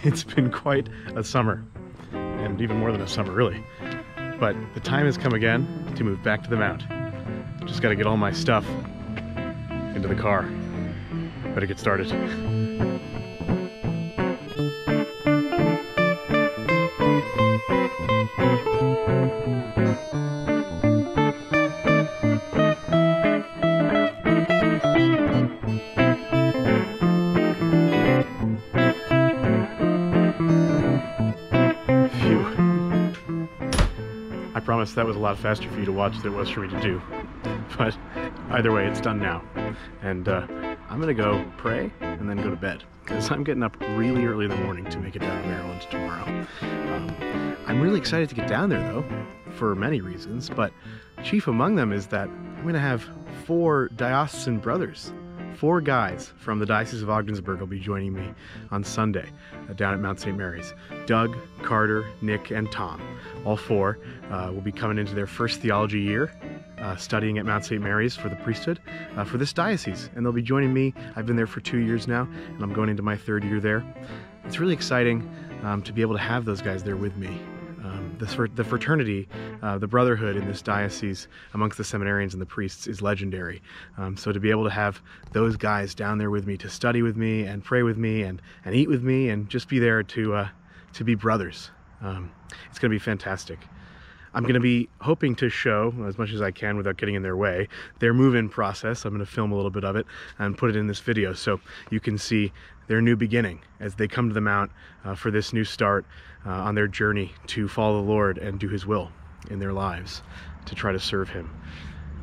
it's been quite a summer, and even more than a summer, really. But the time has come again to move back to the Mount. Just gotta get all my stuff into the car. Better get started. Promise that was a lot faster for you to watch than it was for me to do. But either way, it's done now. And uh, I'm gonna go pray and then go to bed because I'm getting up really early in the morning to make it down to Maryland tomorrow. Um, I'm really excited to get down there though, for many reasons, but chief among them is that I'm gonna have four diocesan brothers four guys from the Diocese of Ogdensburg will be joining me on Sunday uh, down at Mount St. Mary's. Doug, Carter, Nick, and Tom, all four, uh, will be coming into their first theology year. Uh, studying at Mount St. Mary's for the priesthood uh, for this diocese, and they'll be joining me. I've been there for two years now, and I'm going into my third year there. It's really exciting um, to be able to have those guys there with me. The, the fraternity, uh, the brotherhood in this diocese amongst the seminarians and the priests is legendary. Um, so to be able to have those guys down there with me to study with me and pray with me and, and eat with me and just be there to, uh, to be brothers, um, it's going to be fantastic. I'm going to be hoping to show as much as I can without getting in their way their move-in process. I'm going to film a little bit of it and put it in this video so you can see their new beginning as they come to the Mount uh, for this new start uh, on their journey to follow the Lord and do His will in their lives to try to serve Him,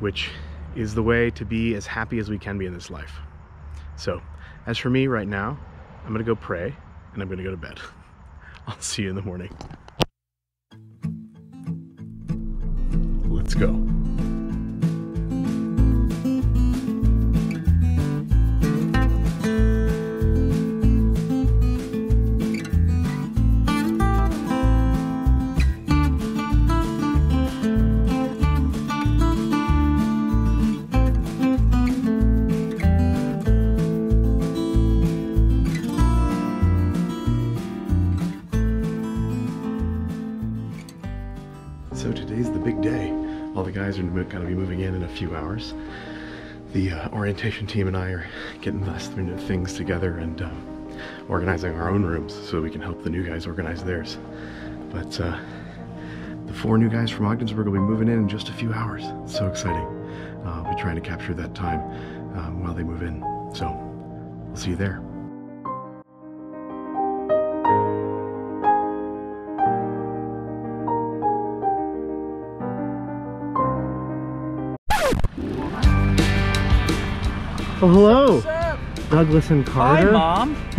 which is the way to be as happy as we can be in this life. So, as for me right now, I'm going to go pray and I'm going to go to bed. I'll see you in the morning. Go. So today's the big day. The guys are going to be moving in in a few hours. The uh, orientation team and I are getting last minute things together and um, organizing our own rooms so we can help the new guys organize theirs. But uh, the four new guys from Ogdensburg will be moving in in just a few hours. It's so exciting. Uh, I'll be trying to capture that time um, while they move in. So we'll see you there. Oh, hello. What's up? Douglas and Carter. Hi. Mom.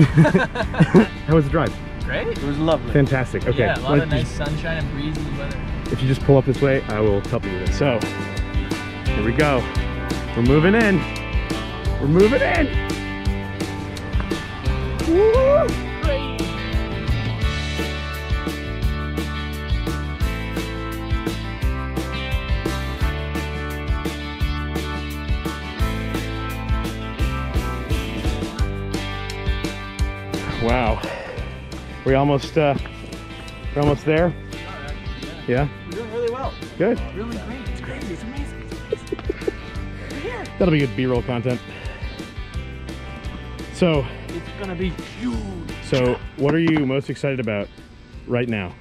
How was the drive? Great. It was lovely. Fantastic. Okay. Yeah, a lot of nice sunshine and breezy weather. If you just pull up this way, I will help you with it. So, here we go. We're moving in. We're moving in. Woo! Wow. We almost uh we're almost there. Yeah. You're doing really well. Good. Really great. It's crazy. It's amazing. We're here. That'll be good B-roll content. So, It's gonna be huge. so what are you most excited about right now?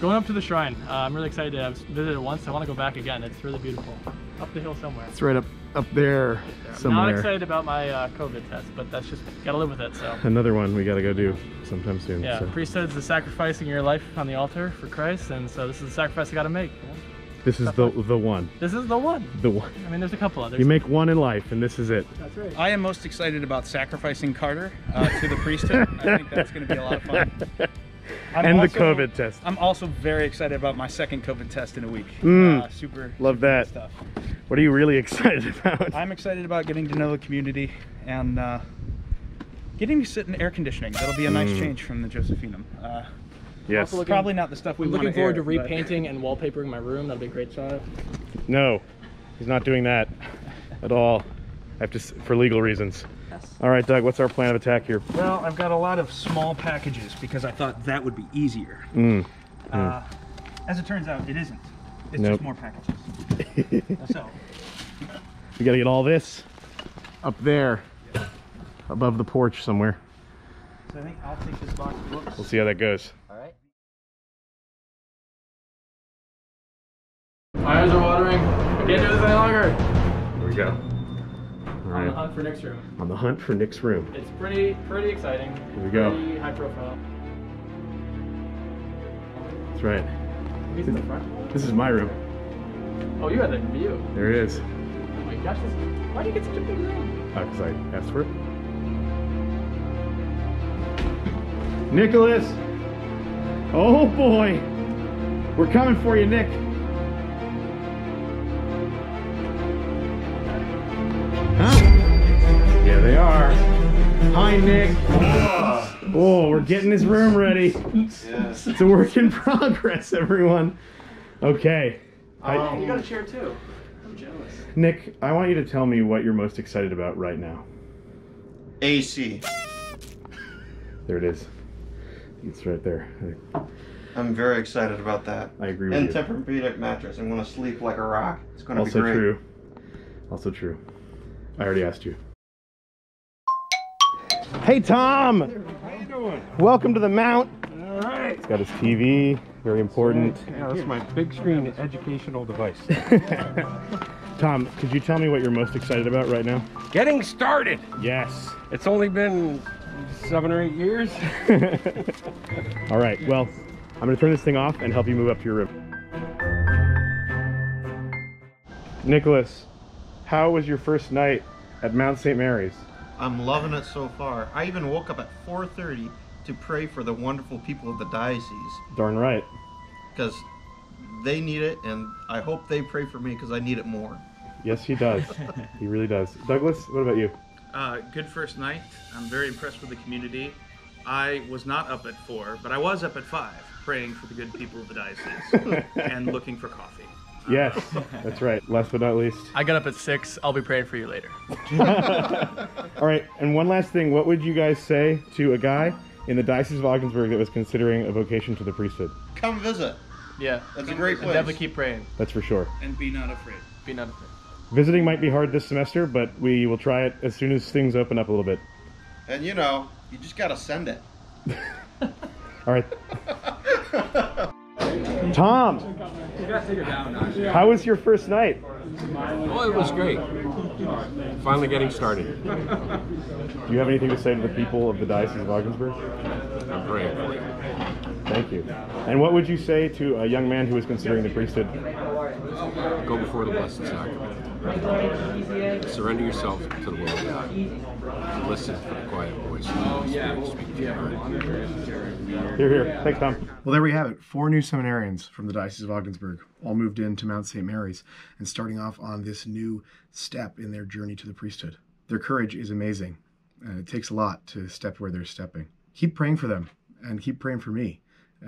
Going up to the shrine. Uh, I'm really excited to have visited it once. I want to go back again. It's really beautiful. Up the hill somewhere. It's right up up there I'm somewhere. not excited about my uh, COVID test, but that's just gotta live with it. So. Another one we got to go do sometime soon. Yeah, so. priesthood's the sacrificing your life on the altar for Christ, and so this is the sacrifice I got to make. you know? This is the the one. This is the one. The one. I mean, there's a couple others. You make one in life, and this is it. That's right. I am most excited about sacrificing Carter uh, to the priesthood. I think that's going to be a lot of fun. I'm and also- the COVID test. I'm also very excited about my second COVID test in a week. Mm. Uh, super. Love super that. Stuff. What are you really excited about? I'm excited about getting to know the community and uh, getting to sit in air conditioning. That'll be a nice Mm. change from the Josephinum. Uh, yes. looking- probably not the stuff we I'm want looking forward to air, but- repainting and wallpapering my room. That'll be a great shot. No, he's not doing that at all. I have to, for legal reasons. Yes. All right, Doug, what's our plan of attack here? Well, I've got a lot of small packages because I thought that would be easier. Mm. Uh, as it turns out, it isn't. It's Nope. just more packages. so, We gotta get all this up there, above the porch somewhere. so I think I'll take this box of books. We'll see how that goes. All right. My eyes are watering. I can't do this any longer. Here we go. All On the hunt for Nick's room. on the hunt for Nick's room. It's pretty, pretty exciting. Here we go. Pretty high profile. That's right. He's in the front. This is my room. Oh, you had the view. There it is. Oh my gosh, this, why do you get such a big room? Uh, because I asked for it. Nicholas! Oh boy! We're coming for you, Nick. Hi, Nick. Oh, we're getting his room ready. Yes. It's a work in progress, everyone. Okay. Oh, I- You got a chair too. I'm jealous. Nick, I want you to tell me what you're most excited about right now. AC. There it is. It's right there. I'm very excited about that. I agree with And you. Tempur-Pedic mattress. I'm gonna sleep like a rock. It's gonna Also be great. Also true. Also true. I already asked you. Hey Tom! How you doing? Welcome to the Mount. All right. He's got his TV, very important. Yeah, that's my big screen educational device. Tom, could you tell me what you're most excited about right now? Getting started. Yes. It's only been seven or eight years. All right. Well, I'm going to turn this thing off and help you move up to your room. Nicholas, how was your first night at Mount St. Mary's? I'm loving it so far. I even woke up at 4:30 to pray for the wonderful people of the diocese Darn right. because they need it, and I hope they pray for me because I need it more. Yes, he does. he really does. Douglas, what about you? Uh, good first night. I'm very impressed with the community. I was not up at four, but I was up at five, praying for the good people of the diocese and looking for coffee. Yes, that's right. Last but not least. I got up at six. I'll be praying for you later. All right, and one last thing. What would you guys say to a guy in the Diocese of Ogdensburg that was considering a vocation to the priesthood? Come visit. Yeah. That's a great And place. definitely keep praying. That's for sure. And be not afraid. Be not afraid. Visiting might be hard this semester, but we will try it as soon as things open up a little bit. And you know, you just gotta send it. All right. Tom, how was your first night? Oh, it was great. Finally getting started. Do you have anything to say to the people of the Diocese of Ogdensburg? I'm praying for you. Thank you. And what would you say to a young man who is considering the priesthood? Go before the Blessed Sacrament. Surrender yourself to the will of God. Listen for the quiet voice of the Spirit speak to your heart. Here, here. Thanks, Tom. Well, there we have it. Four new seminarians from the Diocese of Ogdensburg all moved into Mount St. Mary's and starting off on this new step in their journey to the priesthood. Their courage is amazing, and it takes a lot to step where they're stepping. Keep praying for them and keep praying for me.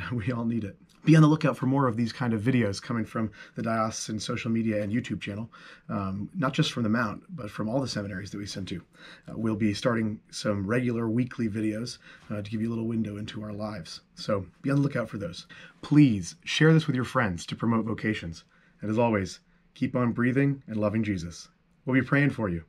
We all need it. Be on the lookout for more of these kind of videos coming from the diocesan social media and YouTube channel, um, not just from the Mount, but from all the seminaries that we send to. Uh, we'll be starting some regular weekly videos uh, to give you a little window into our lives. So be on the lookout for those. Please share this with your friends to promote vocations. And as always, keep on breathing and loving Jesus. We'll be praying for you.